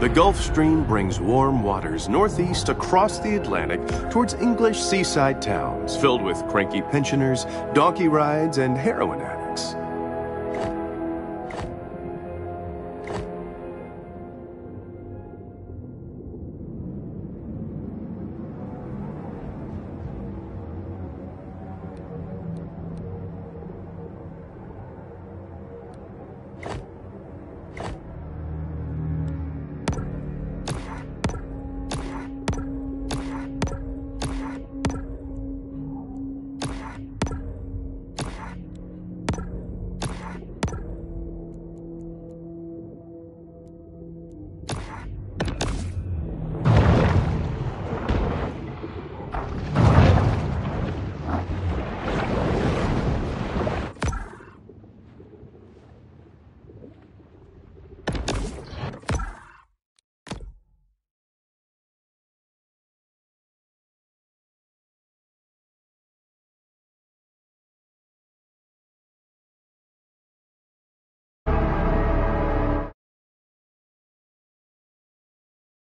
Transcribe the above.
The Gulf Stream brings warm waters northeast across the Atlantic towards English seaside towns filled with cranky pensioners, donkey rides, and heroin addicts.